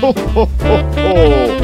Ho, ho, ho, ho.